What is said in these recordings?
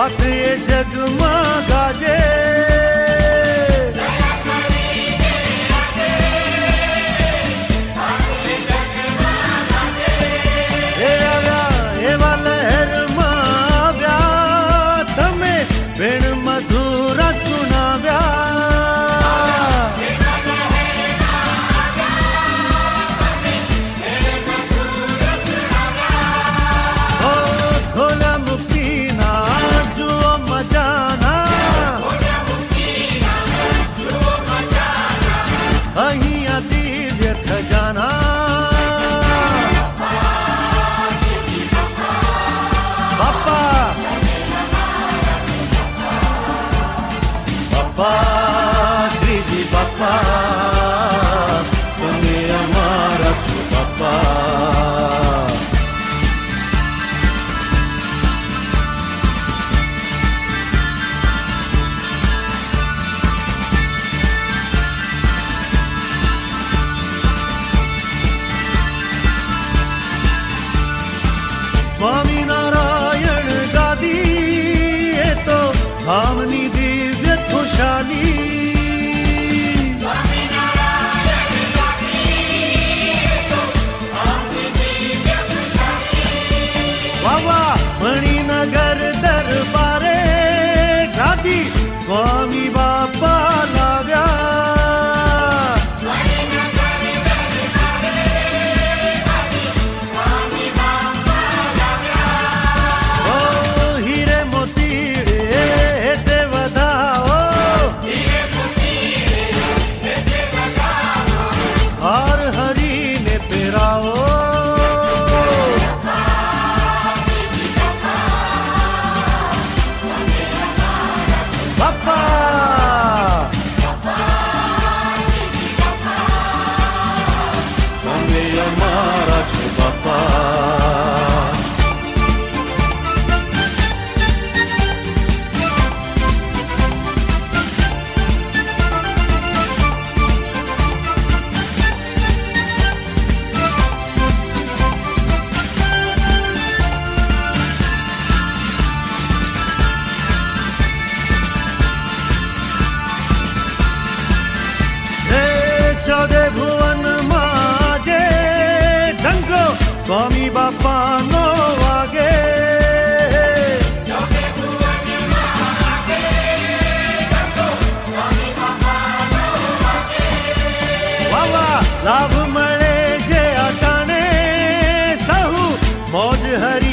Atlayacak mı?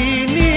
ini